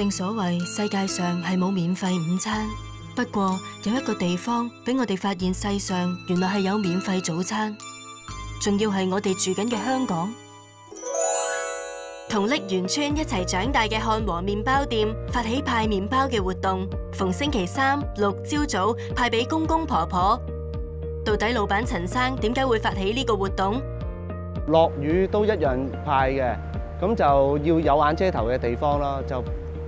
正所謂世界上係冇免費午餐，不過有一個地方俾我哋發現世上原來係有免費早餐，仲要係我哋住緊嘅香港。同沥源村一齊長大嘅漢和麵包店發起派麵包嘅活動，逢星期三六朝早派俾公公婆婆。到底老闆陳生點解會發起呢個活動？落雨都一樣派嘅，咁就要有眼遮頭嘅地方啦，就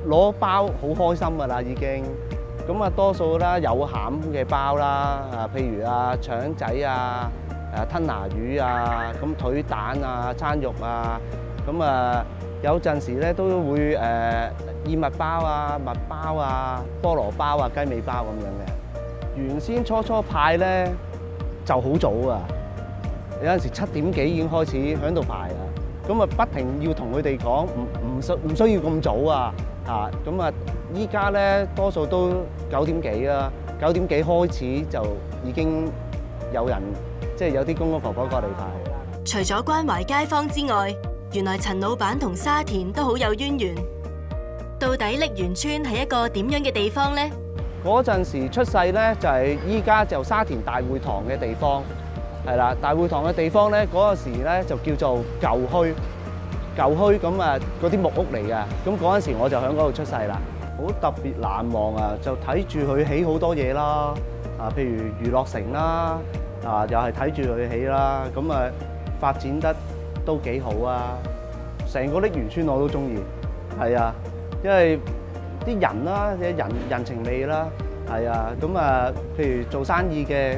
攞包好開心噶啦已經。咁啊多數啦有餡嘅包啦，啊譬如啊腸仔啊、誒吞拿魚啊、咁腿蛋啊、餐肉啊，咁啊有陣時咧都會誒燕麥包啊、麥包啊、菠蘿包啊、雞尾包咁樣嘅。原先初初派咧就好早啊！有陣時七點幾已經開始喺度排啦，咁啊不停要同佢哋講，唔唔需唔需要咁早啊，嚇咁啊依家咧多數都九點幾啦，九點幾開始就已經有人即係有啲公公婆婆過嚟排。除咗關懷街坊之外，原來陳老闆同沙田都好有淵源。到底瀝源村係一個點樣嘅地方呢？嗰陣時出世咧就係依家就沙田大會堂嘅地方。係啦，大會堂嘅地方咧，嗰個時咧就叫做舊墟，舊墟咁啊，嗰啲木屋嚟嘅。咁嗰陣時我就喺嗰度出世啦，好特別難忘啊！就睇住佢起好多嘢啦，啊，譬如娛樂城啦，啊，又係睇住佢起啦，咁啊發展得都幾好啊！成個瀝源村我都中意，係啊，因為啲人啦，嘅人人情味啦，係啊，咁啊，譬如做生意嘅。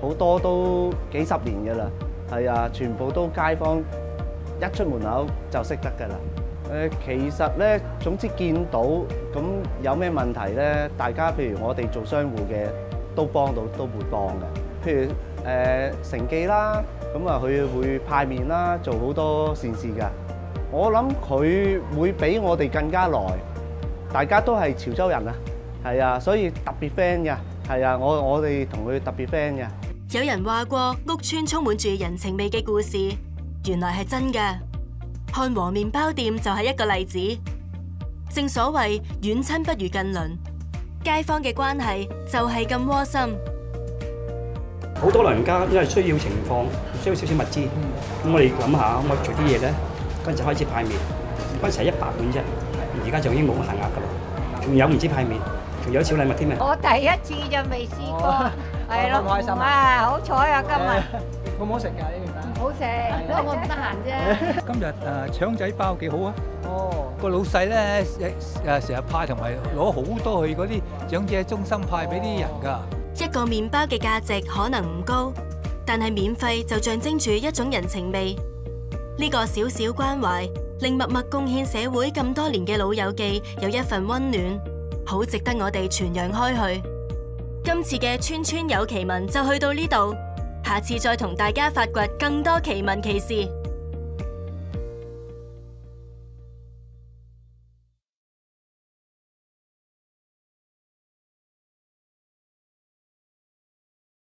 好多都幾十年嘅啦，係啊，全部都街坊一出門口就識得嘅啦。誒，其實咧，總之見到咁有咩問題咧，大家譬如我哋做商戶嘅都幫到，都會幫嘅。譬如誒成記啦，咁啊佢會派面啦，做好多善事㗎。我諗佢會比我哋更加耐，大家都係潮州人啊，係啊，所以特別 friend 嘅，係啊，我我哋同佢特別 friend 嘅。有人話過屋村充滿住人情味嘅故事，原來係真嘅。漢和麵包店就係一個例子。正所謂遠親不如近鄰，街坊嘅關係就係咁窩心。好多老人家因為需要情況，需要少少物資，咁我哋諗下可唔可以做啲嘢咧？嗰陣時開始派麵，嗰陣時係一百碗啫，而家就已經冇限額噶啦。仲有唔知派麵，仲有小禮物添啊！我第一次就未試過。係咯，開心啊！好彩啊，今日 好唔好食㗎呢件蛋？唔好食，不過我唔得閒啫。今日誒腸仔包幾好啊！哦，個老細咧誒成日派同埋攞好多去嗰啲長者中心派俾啲人㗎。一個麵包嘅價值可能唔高，但係免費就象徵住一種人情味。呢個小小關懷，令默默貢獻社會咁多年嘅老友記有一份温暖，好值得我哋傳揚開去。今次嘅村村有奇闻就去到呢度，下次再同大家发掘更多奇闻奇事。